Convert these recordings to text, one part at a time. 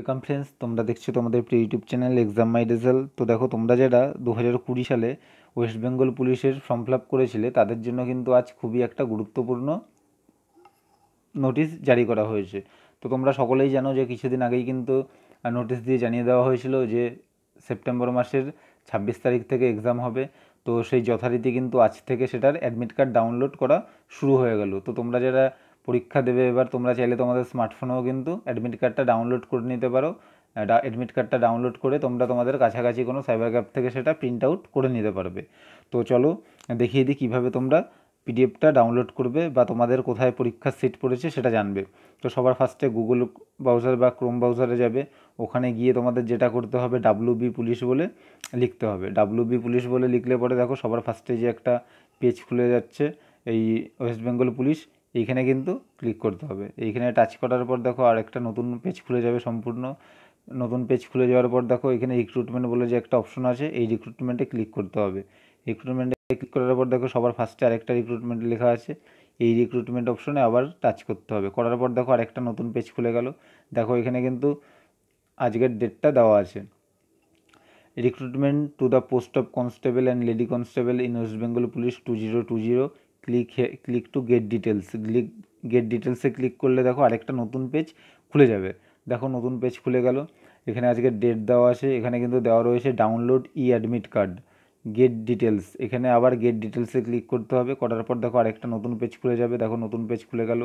Welcome friends তোমরা দেখছ তোমাদের প্রিয় YouTube channel exam my result তো দেখো, তোমরা যারা দু হাজার কুড়ি সালে ওয়েস্ট বেঙ্গল পুলিশের ফর্ম ফিল আপ করেছিলে, তাদের জন্য কিন্তু আজ খুবই একটা গুরুত্বপূর্ণ নোটিশ জারি করা হয়েছে। তো তোমরা সকলেই জানো যে কিছুদিন আগেই কিন্তু নোটিশ দিয়ে জানিয়ে দেওয়া হয়েছিল যে সেপ্টেম্বর মাসের ছাব্বিশ তারিখ থেকে এক্সাম হবে। তো সেই যথারীতি কিন্তু আজ থেকে সেটার অ্যাডমিট কার্ড ডাউনলোড করা শুরু হয়ে গেল। তো তোমরা যারা পরীক্ষা দেবে, এবার তোমরা চাইলে তোমাদের স্মার্টফোনেও কিন্তু অ্যাডমিট কার্ডটা ডাউনলোড করে নিতে পারো। অ্যাডমিট কার্ডটা ডাউনলোড করে তোমরা তোমাদের কাছাকাছি কোনো সাইবার ক্যাফ থেকে সেটা প্রিন্ট আউট করে নিতে পারবে। তো চলো, দেখিয়ে দিই কীভাবে তোমরা পিডিএফটা ডাউনলোড করবে বা তোমাদের কোথায় পরীক্ষার সিট পড়েছে সেটা জানবে। তো সবার ফার্স্টে গুগল ব্রাউজার বা ক্রোম ব্রাউজারে যাবে। ওখানে গিয়ে তোমাদের যেটা করতে হবে ডাব্লু বি পুলিশ বলে লিখতে হবে। ডাব্লু বি পুলিশ বলে লিখলে পরে দেখো সবার ফার্স্টে যে একটা পেজ খুলে যাচ্ছে, এই ওয়েস্ট বেঙ্গল পুলিশ এইখানে কিন্তু ক্লিক করতে হবে। এইখানে টাচ করার পর দেখো আরেকটা নতুন পেজ খুলে যাবে সম্পূর্ণ। নতুন পেজ খুলে যাওয়ার পর দেখো এখানে রিক্রুটমেন্ট বলে যে একটা অপশন আছে, এই রিক্রুটমেন্টে ক্লিক করতে হবে। রিক্রুটমেন্টে ক্লিক করার পর দেখো সবার ফার্স্টে আরেকটা রিক্রুটমেন্ট লেখা আছে। এই রিক্রুটমেন্ট অপশনে আবার টাচ করতে হবে। করার পর দেখো আরেকটা নতুন পেজ খুলে গেল। দেখো এখানে কিন্তু আজকের ডেটটা দেওয়া আছে। Recruitment to the post of constable and lady constable in West Bengal police two zero two zero click click to get details click get ডিটেলসে ক্লিক করলে দেখো আরেকটা নতুন পেজ খুলে যাবে। দেখো নতুন পেজ খুলে গেল। এখানে আজকে ডেট দেওয়া আছে। এখানে কিন্তু দেওয়া রয়েছে download e admit card get details এখানে আবার গেট ডিটেলসে ক্লিক করতে হবে। করার পর দেখো আরেকটা নতুন পেজ খুলে যাবে। দেখো নতুন পেজ খুলে গেল।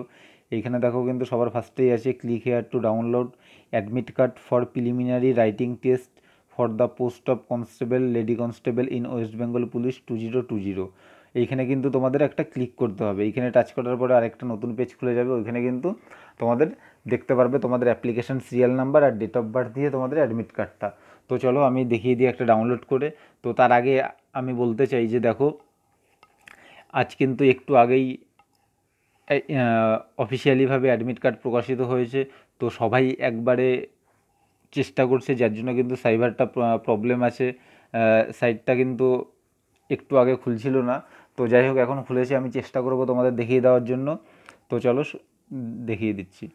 এইখানে দেখো কিন্তু সবার ফার্স্টেই আছে click here to download admit card for preliminary writing test for the post of constable lady constable in West Bengal police two zero two zero এইখানে কিন্তু তোমাদের একটা ক্লিক করতে হবে। এইখানে টাচ করার পরে আরেকটা নতুন পেজ খুলে যাবে। ওইখানে কিন্তু তোমাদের দেখতে পারবে তোমাদের অ্যাপ্লিকেশান সিরিয়াল নাম্বার আর ডেট অফ বার্থ দিয়ে তোমাদের অ্যাডমিট কার্ডটা তো চলো আমি দেখিয়ে দিই একটা ডাউনলোড করে। তো তার আগে আমি বলতে চাই যে দেখো, আজ কিন্তু একটু আগেই অফিসিয়ালিভাবে অ্যাডমিট কার্ড প্রকাশিত হয়েছে। তো সবাই একবারে চেষ্টা করছে, যার জন্য কিন্তু সাইবারটা প্রবলেম আছে। সাইটটা কিন্তু একটু আগে খুলছিল না। তো যাই হোক, এখন খুলেছে। আমি চেষ্টা করব তোমাদের দেখিয়ে দেওয়ার জন্য। তো চলো দেখিয়ে দিচ্ছি।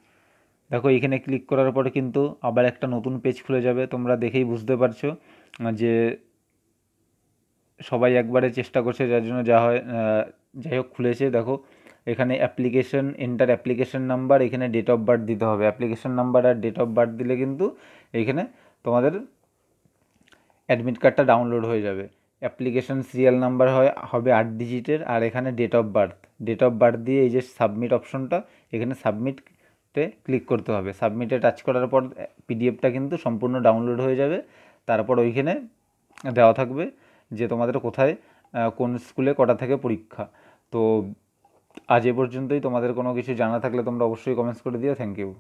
দেখো এইখানে ক্লিক করার পরে কিন্তু আবার একটা নতুন পেজ খুলে যাবে। তোমরা দেখেই বুঝতে পারছ যে সবাই একবারে চেষ্টা করছে যার জন্য যা হয় যাই হোক, খুলেছে। দেখো, এখানে অ্যাপ্লিকেশন এন্টার অ্যাপ্লিকেশন নাম্বার এখানে ডেট অফ বার্থ দিতে হবে। অ্যাপ্লিকেশন নাম্বার আর ডেট অফ বার্থ দিলে কিন্তু এইখানে তোমাদের অ্যাডমিট কার্ডটা ডাউনলোড হয়ে যাবে। অ্যাপ্লিকেশন সিরিয়াল নাম্বার হয়, হবে আট ডিজিটের, আর এখানে date of birth date of birth দিয়ে এই যে সাবমিট অপশনটা এখানে সাবমিটে ক্লিক করতে হবে। সাবমিটে টাচ করার পর পিডিএফটা কিন্তু সম্পূর্ণ ডাউনলোড হয়ে যাবে। তারপর ওইখানে দেওয়া থাকবে যে তোমাদের কোথায় কোন স্কুলে কটা থেকে পরীক্ষা। তো আজ এ পর্যন্তই। তোমাদের কোনো কিছু জানা থাকলে তোমরা অবশ্যই কমেন্টস করে দিও। Thank you